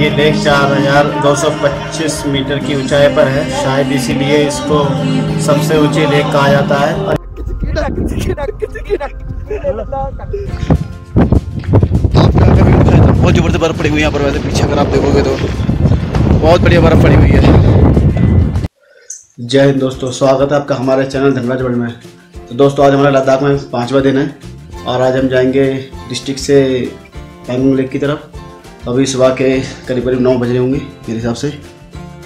ये लेक चार हज़ार दो सौ पच्चीस मीटर की ऊंचाई पर है। शायद इसीलिए इसको सबसे ऊँची लेक कहा जाता है। बहुत ज़बरदस्त बर्फ़ पड़ी हुई है यहाँ पर। वैसे पीछे अगर आप देखोगे तो बहुत बढ़िया बर्फ़ पड़ी हुई है। जय हिंद दोस्तों स्वागत है आपका हमारे चैनल धनराज वर्ल्ड में। तो दोस्तों आज हमारे लद्दाख में पाँचवा दिन है और आज हम जाएँगे डिस्ट्रिक्ट से पैंगोंग लेक की तरफ़। अभी सुबह के करीब करीब नौ बज रहे होंगे मेरे हिसाब से।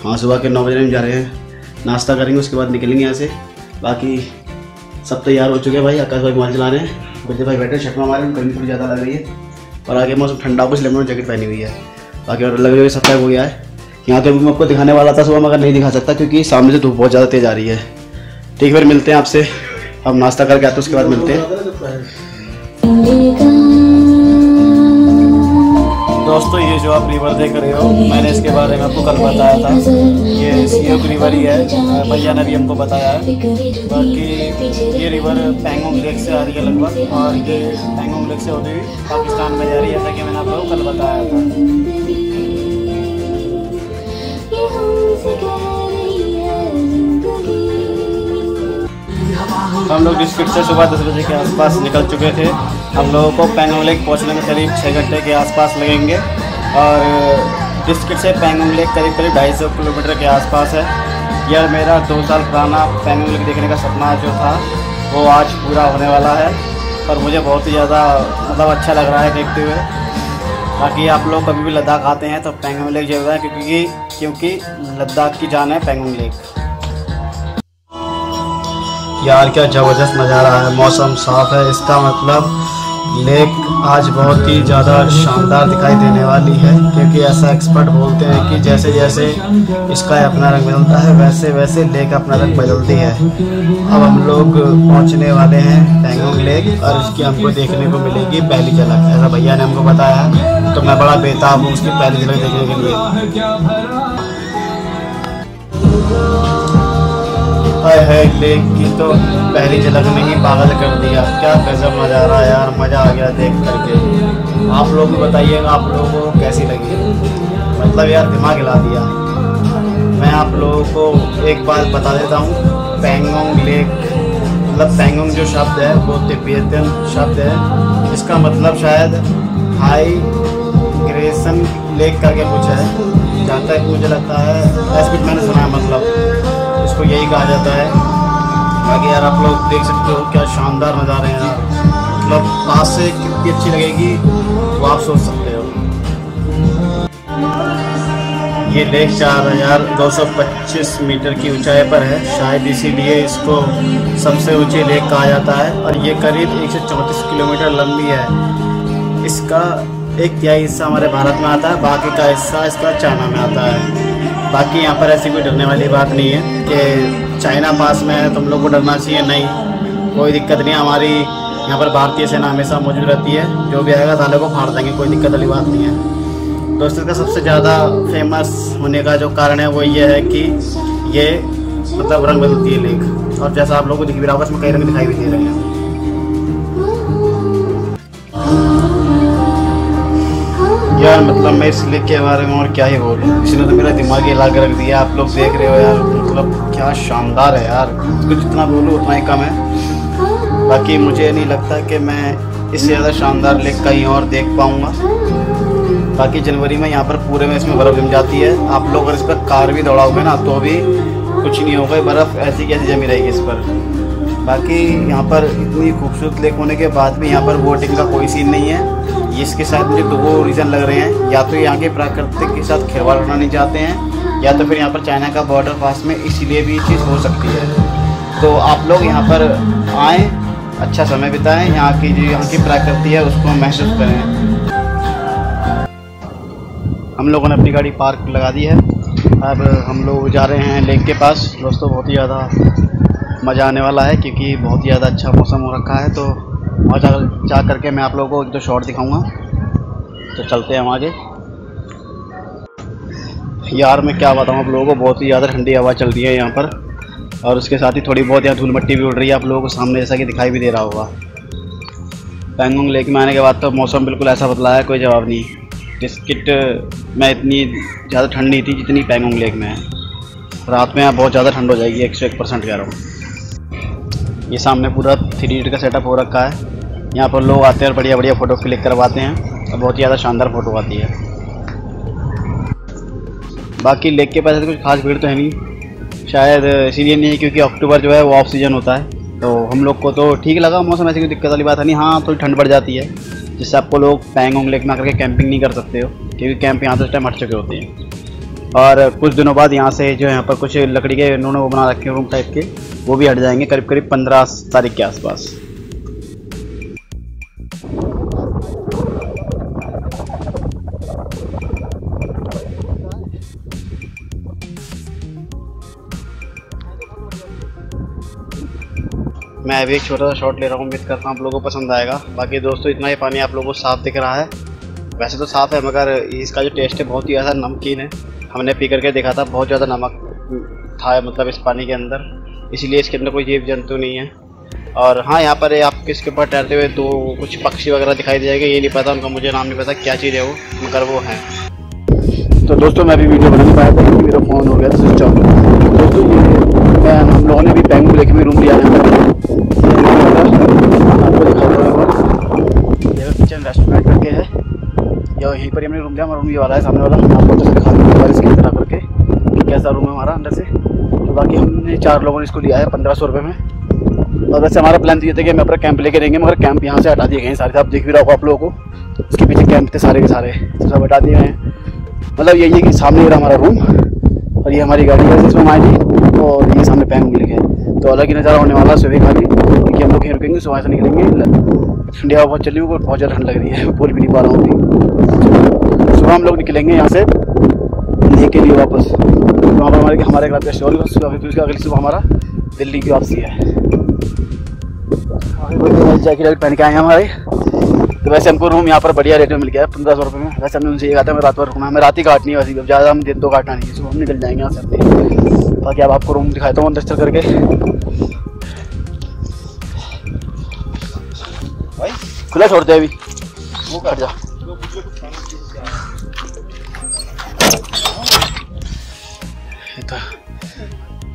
हाँ सुबह के नौ बजे हम जा रहे हैं। नाश्ता करेंगे, उसके बाद निकलेंगे यहाँ से। बाकी सब तैयार हो चुके हैं भाई, आकाश भाई मोबाइल चला रहे हैं। गुजर भाई बैठे छठ में हमारे गर्मी थोड़ी ज़्यादा लग रही है। और आगे मौसम ठंडा कुछ लेमन जैकेट पहनी हुई है। बाकी और लग रही सब टाइम हो गया है। यहाँ तो अभी मैं आपको दिखाने वाला था, सुबह मगर नहीं दिखा सकता, क्योंकि सामने से धूप बहुत ज़्यादा तेज़ आ रही है। ठीक है, फिर मिलते हैं आपसे। हम नाश्ता करके आते हैं, उसके बाद मिलते हैं। दोस्तों, ये जो आप रिवर देख रहे हो, मैंने इसके बारे में आपको कल बताया था। ये सियोक रिवर ही है, भैया ने भी हमको बताया है। बाकी ये रिवर पैंगोंग लेक से आ रही है लगभग, और ये पैंगोंग लेक से होती हुई पाकिस्तान में जा रही है जैसा कि मैंने आपको कल बताया था। हम लोग डिस्ट्रिक्ट से सुबह दस बजे के आसपास निकल चुके थे। हम लोगों को पैंगोंग लेक पहुँचने में करीब छः घंटे के आसपास लगेंगे। और डिस्ट्रिक्ट से पैंगोंग लेक करीब करीब ढाई सौ किलोमीटर के आसपास है। यह मेरा दो साल पुराना पैंगोंग लेक देखने का सपना जो था, वो आज पूरा होने वाला है। और मुझे बहुत ही ज़्यादा मतलब अच्छा लग रहा है देखते हुए। बाकी आप लोग कभी भी लद्दाख आते हैं तो पैंगोंग लेक ज़रूर है क्योंकि क्योंकि लद्दाख की जान है पैंगोंग लेक यार, क्या ज़बरदस्त नज़ारा है, मौसम साफ़ है, इसका मतलब लेक आज बहुत ही ज़्यादा शानदार दिखाई देने वाली है, क्योंकि ऐसा एक्सपर्ट बोलते हैं कि जैसे जैसे इसका अपना रंग बदलता है, वैसे वैसे लेक अपना रंग बदलती है। अब हम लोग पहुँचने वाले हैं पैंगोंग लेक और उसकी हमको देखने को मिलेगी पहली झलक। ऐसा भैया ने हमको बताया तो मैं बड़ा बेताब हूँ उसकी पहली झलक देखने के लिए। हाय हाय लेक की तो पहली झलक में ही पागल कर दिया। क्या गजब नज़ारा है यार, मज़ा आ गया देख करके। आप लोग भी बताइएगा आप लोगों को कैसी लगी। मतलब यार दिमाग हिला दिया। मैं आप लोगों को एक बात बता देता हूँ, पेंगोंग लेक मतलब पैंगोंग जो शब्द है, वो तिब्बतन शब्द है। इसका मतलब शायद हाई ग्रेसन लेक करके कुछ है। जहाँ तक मुझे लगता है, ऐसा कुछ मैंने सुना है मतलब। इसको यही कहा जाता है। बाकी यार आप लोग देख सकते हो क्या शानदार नज़ारे हैं यार। मतलब पास से कितनी अच्छी लगेगी, वो आप सोच सकते हो। ये लेक चार हज़ार दो सौ पच्चीस मीटर की ऊंचाई पर है। शायद इसीलिए इसको सबसे ऊँची लेक कहा जाता है। और ये करीब एक सौ चौंतीस किलोमीटर लंबी है। इसका एक तिहाई हिस्सा हमारे भारत में आता है, बाकी का हिस्सा इसका चाइना में आता है। बाकी यहाँ पर ऐसी कोई डरने वाली बात नहीं है कि चाइना पास में है, तुम लोग को डरना चाहिए, नहीं। कोई दिक्कत नहीं, हमारी यहाँ पर भारतीय सेना हमेशा मौजूद रहती है। जो भी आएगा ताले को फाड़ देंगे, कोई दिक्कत वाली बात नहीं है। दोस्तों का सबसे ज़्यादा फ़ेमस होने का जो कारण है, वो ये है कि ये मतलब रंग बदलती है लेक और जैसा आप लोगों को दिख भी रहा होगा इसमें कई रंग दिखाई भी दे रहे हैं। यार मतलब मैं इस लेक के बारे में और क्या ही बोलूँ। इसने तो मेरा दिमाग ही के रख दिया, आप लोग देख रहे हो यार मतलब क्या शानदार है यार। इसको जितना बोलूँ, उतना ही कम है। बाकी मुझे नहीं लगता कि मैं इससे ज़्यादा शानदार लेक कहीं और देख पाऊँगा। बाकी जनवरी में यहाँ पर पूरे में इसमें बर्फ़ जम जाती है। आप लोग अगर इस पर कार भी दौड़ाओगे ना तो भी कुछ नहीं होगा, बर्फ़ ऐसी कैसी जमी रहेगी इस पर। बाकी यहाँ पर इतनी खूबसूरत लेक होने के बाद भी यहाँ पर बोटिंग का कोई सीन नहीं है। इसके साथ मुझे दो रीज़न लग रहे हैं। या तो यहाँ के प्राकृतिक के साथ खिलवाड़ नहीं चाहते हैं, या तो फिर यहाँ पर चाइना का बॉर्डर पास में इसीलिए भी ये चीज़ हो सकती है। तो आप लोग यहाँ पर आएँ अच्छा समय बिताएँ, यहाँ की जो यहाँ की प्रकृति है, उसको महसूस करें। हम लोगों ने अपनी गाड़ी पार्क लगा दी है। अब हम लोग जा रहे हैं लेक के पास। दोस्तों, बहुत ही ज़्यादा मज़ा आने वाला है, क्योंकि बहुत ही ज़्यादा अच्छा मौसम हो रखा है तो वहाँ जा जा करके मैं आप लोगों को एक दो शॉट दिखाऊँगा। तो चलते हैं हम आगे। यार, मैं क्या बताऊँ, आप लोगों को बहुत ही ज़्यादा ठंडी हवा चल रही है यहाँ पर। और उसके साथ ही थोड़ी बहुत यहाँ धूल मिट्टी भी उड़ रही है, आप लोगों को सामने जैसा कि दिखाई भी दे रहा होगा। पैंगोंग लेक में आने के बाद तो मौसम बिल्कुल ऐसा बदला है, कोई जवाब नहीं। बिस्किट, में इतनी ज़्यादा ठंड नहीं थी जितनी पैंगोंग लेक में है। रात में यहाँ बहुत ज़्यादा ठंड हो जाएगी, एक सौ एक परसेंट कह रहा हूँ। ये सामने पूरा थ्री का सेटअप हो रखा है। यहाँ पर लोग आते हैं और बढ़िया बढ़िया फ़ोटो क्लिक करवाते हैं। और बहुत ही ज़्यादा शानदार फ़ोटो आती है। बाकी लेक के पास कुछ खास भीड़ तो है नहीं। शायद इसीलिए नहीं है क्योंकि अक्टूबर जो है वो ऑफ़ सीज़न होता है। तो हम लोग को तो ठीक लगा मौसम, ऐसी कोई दिक्कत वाली बात है नहीं। हाँ थोड़ी ठंड बढ़ जाती है, जिससे आपको लोग पैंगोंग लेक में आकर के कैंपिंग नहीं कर सकते हो, क्योंकि कैंप यहाँ से इस टाइम हट चुके होते हैं। और कुछ दिनों बाद यहाँ से जो यहाँ पर कुछ लकड़ी के इन्होंने वो बना रखे हैं रूम टाइप के, वो भी हट जाएँगे करीब करीब पंद्रह तारीख के आसपास। मैं अभी एक छोटा सा शॉट ले रहा हूँ, उम्मीद करता हूँ आप लोगों को पसंद आएगा। बाकी दोस्तों, इतना ही पानी आप लोगों को साफ़ दिख रहा है। वैसे तो साफ़ है, मगर इसका जो टेस्ट है, बहुत ही ज़्यादा नमकीन है। हमने पी करके देखा था, बहुत ज़्यादा नमक था मतलब इस पानी के अंदर। इसीलिए इसके अंदर कोई जीव जंतु नहीं है। और हाँ यहाँ पर आप किसके ऊपर टहरते हुए दो कुछ पक्षी वगैरह दिखाई दे जाएँगे, ये नहीं पता, उनका मुझे नाम नहीं पता, क्या चीज़ है वो, मगर वो है। तो दोस्तों, मैं भी वीडियो बना नहीं पाया था क्योंकि मेरा फ़ोन हो गया स्विच ऑफ़ दोस्तों, ये, मैं हम लोगों ने भी बैंक में लेके हुए रूम लिया है रेस्टोरेंट करके है। या यहीं पर हमने रूम लिया, हमारा रूम ये वाला है, सामने वाला। मैं आपको तो दिखा दूँगा इसकी तरह करके कि कैसा रूम है हमारा अंदर से। तो बाकी हमने चार लोगों ने इसको लिया है, पंद्रह सौ रुपये में। और वैसे हमारा प्लान तो ये था कि हम अपना कैंप लेके रहेंगे, मगर कैंप यहाँ से हटा दिए गए हैं सारे। आप देख भी रहा होगा आप लोगों को उसके पीछे कैंप थे सारे के सारे। तो सब हटा दिए गए हैं। मतलब यही है कि सामने रहा हमारा रूम और ये हमारी गाड़ी है जिसमें हमारी और ये सामने पैंग मिल गए तो अलग ही नज़ारा होने वाला सुबह भी क्योंकि हम लोग यहीं रुकेंगे सुबह से निकलेंगे। ठंडी बहुत चली हुई बहुत ज़्यादा ठंड लग रही है। बोल भी नहीं पा रहा हूँ अभी। सुबह हम लोग निकलेंगे यहाँ से लेह के लिए वापस। वहाँ पर हमारे हमारे रात का सुबह फिर अगली सुबह हमारा दिल्ली की वापसी है। जैकेट पहन के आए हैं हमारे। तो वैसे हमको रूम यहाँ पर बढ़िया रेट में मिल गया है, पंद्रह सौ रुपये वैसे हमने उनसे ये कहा था मैं रात भर रुकना हमें रात ही काटनी है वैसे ज़्यादा हम दिन तो काटना नहीं है सुबह हम निकल जाएँगे यहाँ से बाकी अब आपको रूम दिखाता हूँ अंदर करके। भाई, खुला छोड़ दे अभी। वो कट जा। तो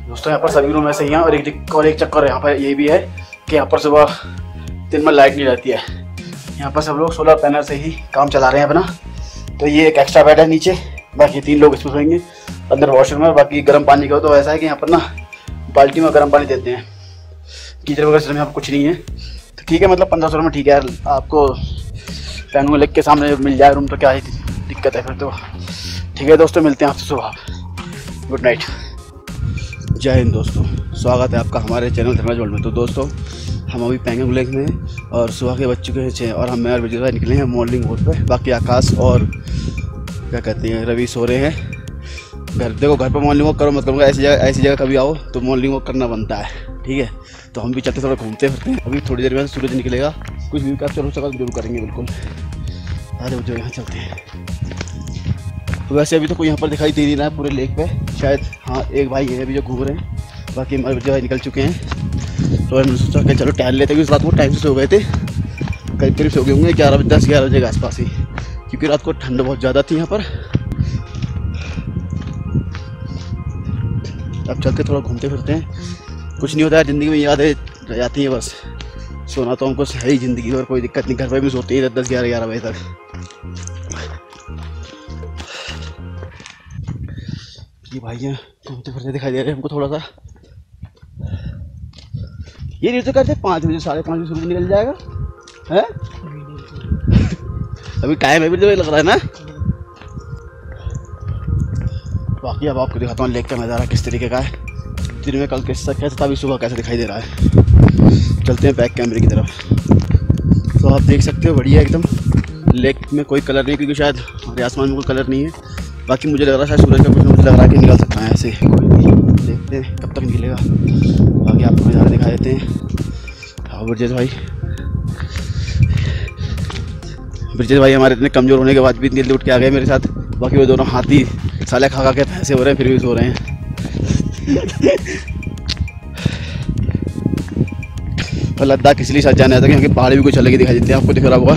दोस्तों, यहाँ पर सभी रूम ऐसे ही हैं और एक और एक चक्कर यहाँ पर ये भी है कि यहाँ पर सुबह दिन में लाइट नहीं रहती है। यहाँ पर सब लोग सोलर पैनल से ही काम चला रहे हैं अपना। तो ये एक एक्स्ट्रा बेड है नीचे। बाकी तीन लोग इसमें सोएँगे। अंदर वॉशरूम है, बाकी गर्म पानी का हो तो ऐसा है कि यहाँ पर ना बाल्टी में गर्म पानी देते हैं। गीजर वगैरह यहाँ पर कुछ नहीं है। तो ठीक है मतलब पंद्रह सौ में ठीक है आपको पैनों लेग के सामने मिल जाए रूम तो क्या ही दिक्कत है फिर तो। ठीक है दोस्तों, मिलते हैं आपसे सुबह। गुड नाइट जय हिंद दोस्तों। स्वागत है आपका हमारे चैनल धर्मा जोड़ में। तो दोस्तों हम अभी पैंगंग लेक में और सुबह के बच्चों के हैं और हम मैं और विजय निकले हैं मॉर्निंग वॉक पे। बाकी आकाश और क्या कहते हैं, रवि सो रहे हैं। घर देखो, घर पर मॉर्निंग वॉक करो मत करूँगा ऐसी जगह ऐसी जगह कभी आओ तो मॉर्निंग वॉक करना बनता है, ठीक है? तो हम भी चलते थोड़ा घूमते फिरते हैं। अभी थोड़ी देर में सूरज निकलेगा। कुछ व्यू कैप्चर हो सका ज़रूर करेंगे, बिल्कुल। अरे जो यहाँ चलते हैं। तो वैसे अभी तो कोई यहाँ पर दिखाई दे नहीं रहा है पूरे लेक पे। शायद हाँ एक भाई है अभी जो घूम रहे हैं। बाकी जो भाई निकल चुके हैं। तो हमने सोचा कि चलो टहल लेते क्योंकि रात को टाइम से सो गए थे। करीब करीब सो गए होंगे, ग्यारह बजे, दस, ग्यारह बजे के आसपास ही। क्योंकि रात को ठंड बहुत ज़्यादा थी यहाँ पर। अब चल के थोड़ा घूमते फिरते हैं। कुछ नहीं होता है, ज़िंदगी में यादें रह जाती हैं बस। सोना तो हमको है ही ज़िंदगी, और कोई दिक्कत नहीं, घर पर भी सोते ही दस, ग्यारह ग्यारह बजे तक। ये भाई घूमते फिरते दिखाई दे रहे हैं हमको थोड़ा सा। ये नहीं तो कहते पाँच बजे, साढ़े पाँच बजे सूरज निकल जाएगा। है? अभी टाइम अभी तो लग रहा है ना? बाकी अब आपको दिखाता हूँ लेक का नज़ारा किस तरीके का है। दिन में कल कैसा कैसा था अभी सुबह कैसे दिखाई दे रहा है। चलते हैं बैक कैमरे की तरफ़। तो आप देख सकते हो, बढ़िया एकदम। लेक में कोई कलर नहीं, क्योंकि शायद हमारे आसमान में कोई कलर नहीं है। बाकी मुझे लग रहा है शायद सूरज का कुछ मुझे लग रहा है कि निकल सकता है ऐसे। कोई नहीं देखते हैं कब तक निकलेगा। बाकी आपको नज़ारा दिखा देते हैं। हाँ ब्रजेश भाई। ब्रजेश भाई हमारे इतने कमज़ोर होने के बाद भी इतनी उठ के आ गए मेरे साथ। बाकी वो दोनों हाथी साले खा खा के पैसे हो रहे हैं, फिर भी सो रहे हैं। और लद्दाख इसलिए साथ जाना था क्योंकि पहाड़ भी कुछ अलग ही दिखाई देते हैं। आपको दिख रहा होगा,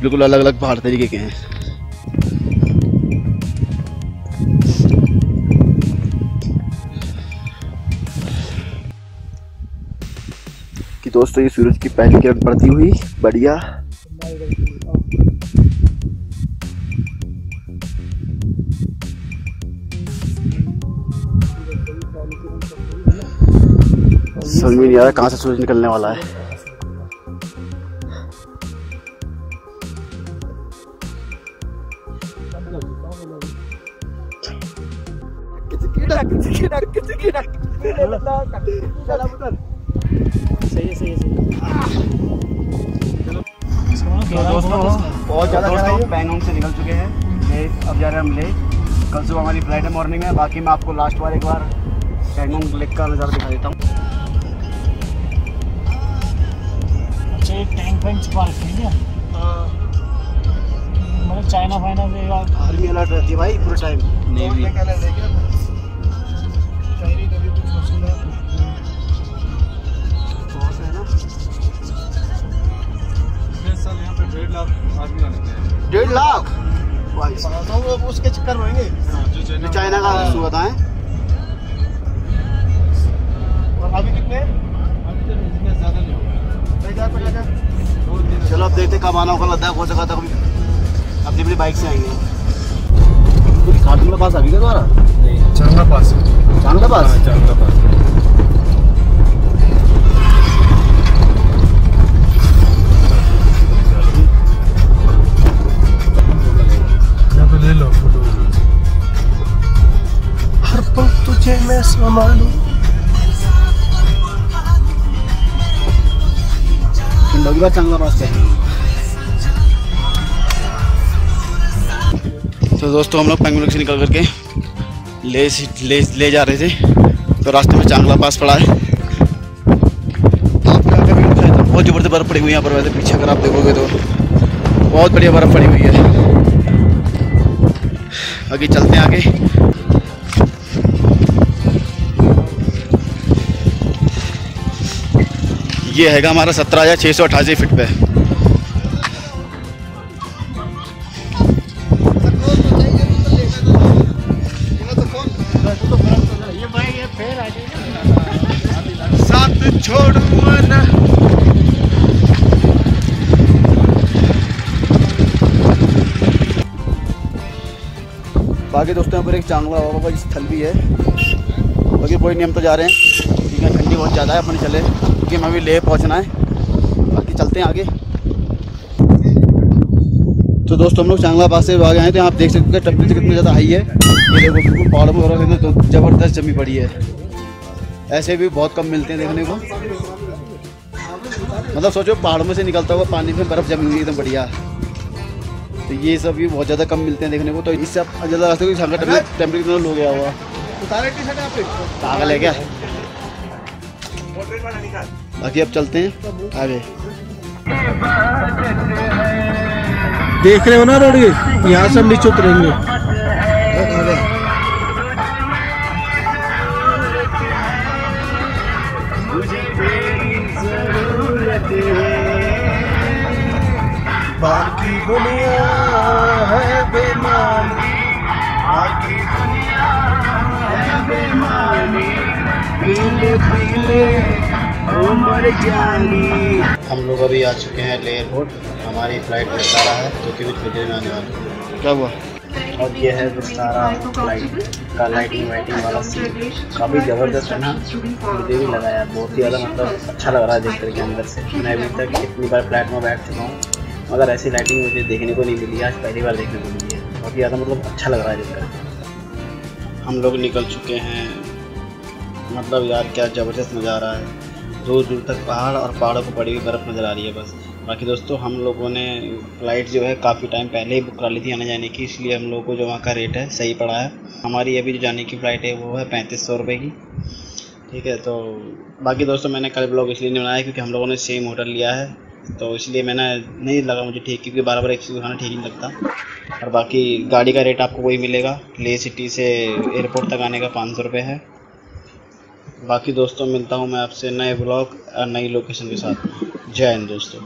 बिल्कुल अलग अलग पहाड़ तरीके के हैं। दोस्तों ये सूरज की पहली किरण पड़ती हुई बढ़िया। समझ में नहीं आ रहा कहाँ से सूरज निकलने वाला है। सही है सही है सही तो दोस्तों बहुत ज़्यादा दोस्तों पैंगोंग से निकल चुके हैं। ले अब जा रहे हैं हम ले। कल सुबह हमारी फ़्लाइट है मॉर्निंग में। बाकी मैं आपको लास्ट बार एक बार पैंगोंग लेक का नज़ारा दिखा देता हूँ। अच्छा टैंक वैंक पार्क है क्या? मतलब चाइना फाइना से आर्मी अलर्ट रहती है भाई पूरे टाइम नेवी डेढ़ लाख वो उसके चक्कर में चाइना का हुआ था हैं? और अभी कितने? चलो अब देखते कब आना होगा लद्दाख हो सका तो कभी अपनी अपनी बाइक से आएँगे। खाटू पास अभी क्या तुम्हारा? चांगला पास चांगला पास? चांगला पास। हर पल तुझे मैं संभालूं। की चांगला पास से तो दोस्तों, हम लोग पेंगुलक से निकल करके ले ले ले जा रहे थे। तो रास्ते में चांगला पास पड़ा है। हूँ। बहुत ज़बरदस्त बर्फ़ पड़ी हुई है यहाँ पर। वैसे पीछे अगर आप देखोगे तो बहुत बढ़िया बर्फ़ पड़ी हुई है। आगे चलते हैं आगे। ये हैगा हमारा सत्रह हज़ार छः सौ अठासी फिट पे। ये भाई ये फेर आ जाएगा साथ छोड़ूँगा ना बाकी दोस्तों यहाँ पर एक चांगला बाबा का स्थल भी है। बाकी कोई नहीं हम तो जा रहे हैं। ठीक है ठंडी बहुत ज़्यादा है अपन चले। क्योंकि हमें अभी ले पहुँचना है। बाकी चलते हैं आगे। तो दोस्तों हम लोग चांगला पास से आगे आए तो आप देख सकते हैं टेम्परेचर कितना ज़्यादा हाई है। ये देखो बिल्कुल पहाड़ों में हो रहा तो ज़बरदस्त जमी पड़ी है। ऐसे भी बहुत कम मिलते हैं देखने को। मतलब सोचो पहाड़ों में से निकलता हुआ पानी में बर्फ़ जमी हुई एकदम बढ़िया। तो ये सब भी बहुत ज़्यादा कम मिलते हैं देखने को। तो इससे आप ज़्यादा रास्ते को टेम्परेचर लो गया हुआ पागल है क्या? बाकी अब चलते हैं आगे। देख रहे हो ना रोड यहाँ से हम नीचे उतरेंगे। बाकी दुनिया है बेमानी। बाकी दुनिया है बेमानी। पीले पीले उम्र जानी हम लोग अभी आ चुके हैं ले एयरपोर्ट। हमारी फ़्लाइट विस्तारा है जो कि कुछ बजे में आने वाली है। क्या हुआ? और ये है विस्तारा फ़्लाइट का लाइटिंग वाइटिंग वाला सीन। काफ़ी ज़बरदस्त है ना। मुझे भी लगा यार बहुत ही ज़्यादा मतलब अच्छा लग रहा है देख करके अंदर से। मैं अभी तक इतनी बार फ़्लाइट में बैठ चुका हूँ मगर ऐसी लाइटिंग मुझे देखने को नहीं मिली। आज पहली बार देखने को मिली है। बहुत ही ज़्यादा मतलब अच्छा लग रहा है देख हम लोग निकल चुके हैं मतलब यार क्या ज़बरदस्त नज़ारा है। दूर दूर तक पहाड़ और पहाड़ों पर पड़ी हुई बर्फ़ नज़र आ रही है बस। बाकी दोस्तों, हम लोगों ने फ़्लाइट जो है काफ़ी टाइम पहले ही बुक कर ली थी आने जाने की, इसलिए हम लोगों को जो वहाँ का रेट है सही पड़ा है। हमारी अभी जो जाने की फ़्लाइट है वो है पैंतीस सौ रुपये की। ठीक है तो बाकी दोस्तों, मैंने कल ब्लॉग इसलिए नहीं बनाया क्योंकि हम लोगों ने सेम होटल लिया है। तो इसलिए मैंने नहीं लगा मुझे ठीक, क्योंकि बार बार एक चीज़ खाना ठीक नहीं लगता। और बाकी गाड़ी का रेट आपको वही मिलेगा। ले सिटी से एयरपोर्ट तक आने का पाँच सौ रुपये है। बाकी दोस्तों मिलता हूँ मैं आपसे नए ब्लॉग और नई लोकेशन के साथ। जय हिंद दोस्तों।